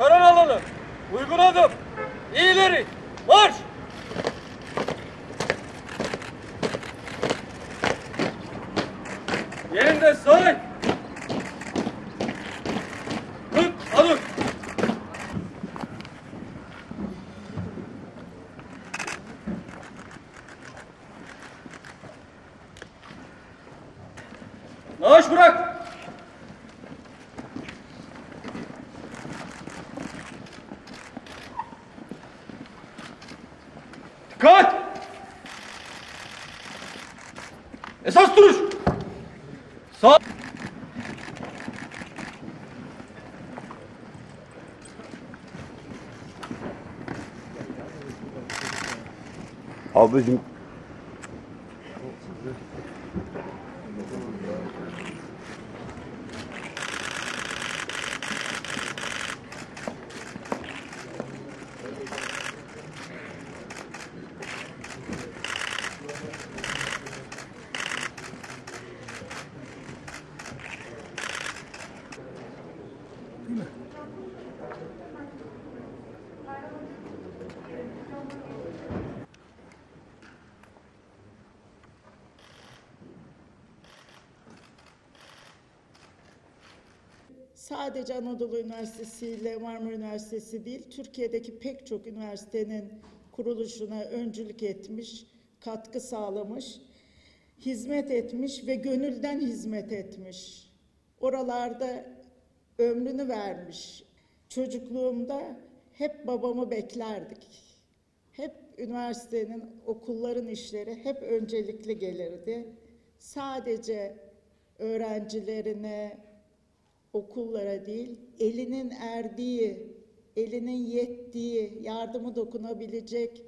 karar alalım. Uygun adım. İleri. Marş. Yerinde say. Tut, adım. Naaş bırak. Dikkat! Esas duruş! Sağ... Ablacığım Sadece Anadolu Üniversitesi ile Marmara Üniversitesi değil, Türkiye'deki pek çok üniversitenin kuruluşuna öncülük etmiş, katkı sağlamış, hizmet etmiş ve gönülden hizmet etmiş. Oralarda ömrünü vermiş. Çocukluğumda hep babamı beklerdik. Hep üniversitenin, okulların işleri hep öncelikli gelirdi. Sadece öğrencilerine, okullara değil, elinin erdiği, elinin yettiği, yardımı dokunabilecek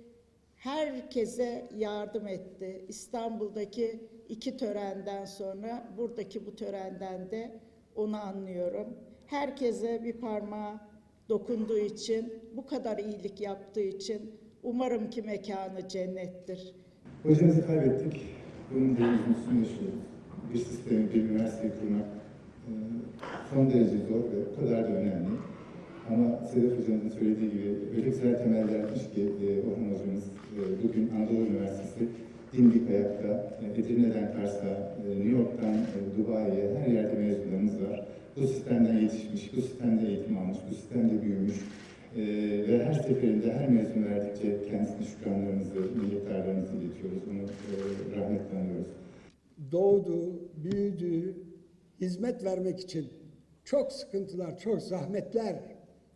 herkese yardım etti. İstanbul'daki iki törenden sonra buradaki bu törenden de onu anlıyorum. Herkese bir parmağı dokunduğu için, bu kadar iyilik yaptığı için umarım ki mekanı cennettir. Hocamızı kaybettik. Bunun üzüntüsünü yaşıyoruz. Bir sistemi, bir üniversiteyi kurmak e, son derece zor ve o kadar da önemli. Ama Sedef Hocamızın söylediği gibi öyle güzel temeller atmış ki Orhan Hocamız bugün Anadolu Üniversitesi dimdik ayakta, e, Edirne'den Kars'a, e, New York'tan Dubai'ye her yerde mezunlarımız var. Bu sistemden yetişmiş, bu sistemde eğitim almış, bu sistemde büyümüş e, ve her seferinde her mezun verdikçe kendisine şükranlarımızı, minnettarlarımızı iletiyoruz. Onu e, rahmetle doğdu, büyüdü, hizmet vermek için çok sıkıntılar, çok zahmetler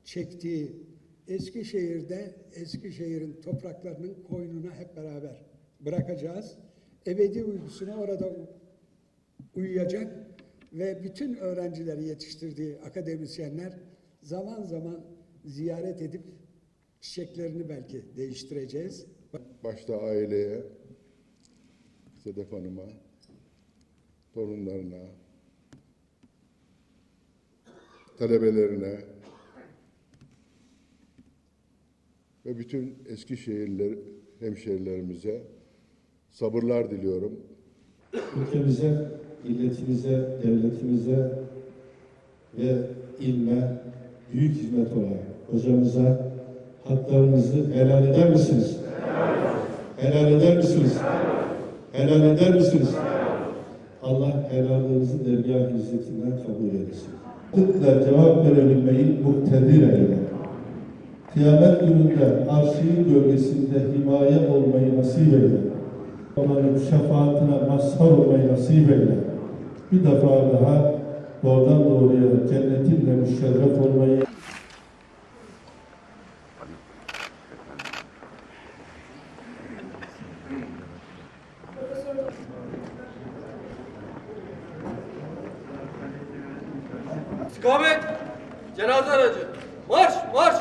çektiği Eskişehir'de Eskişehir'in topraklarının koynuna hep beraber bırakacağız. Ebedi uykusuna orada uyuyacak ve bütün öğrencileri yetiştirdiği akademisyenler zaman zaman ziyaret edip çiçeklerini belki değiştireceğiz. başta aileye, Sedef Hanım'a, torunlarına, talebelerine ve bütün Eskişehirler hemşehrilerimize sabırlar diliyorum. ülkemize, milletimize, devletimize ve ilme büyük hizmet olan hocamıza haklarınızı helal eder misiniz? Helal eder misiniz? Helal eder misiniz? Allah helallarınızı dergah izzetinden kabul eylesin. Tıkla cevap verebilmeyi muktedir eyle. Kıyamet gününde arşinin gölgesinde himaye olmayı nasip eyle. Onların şefaatine mazhar olmayı nasip eyle. Bir defa daha doğrudan doğruya cennetinle müşerref olmayı İstikamet. Cenaze aracı. Marş, marş.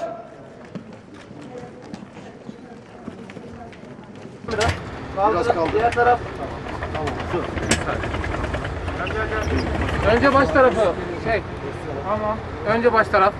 Biraz kaldı. Diğer taraf. Önce baş tarafı. Şey. Tamam. Önce baş taraf.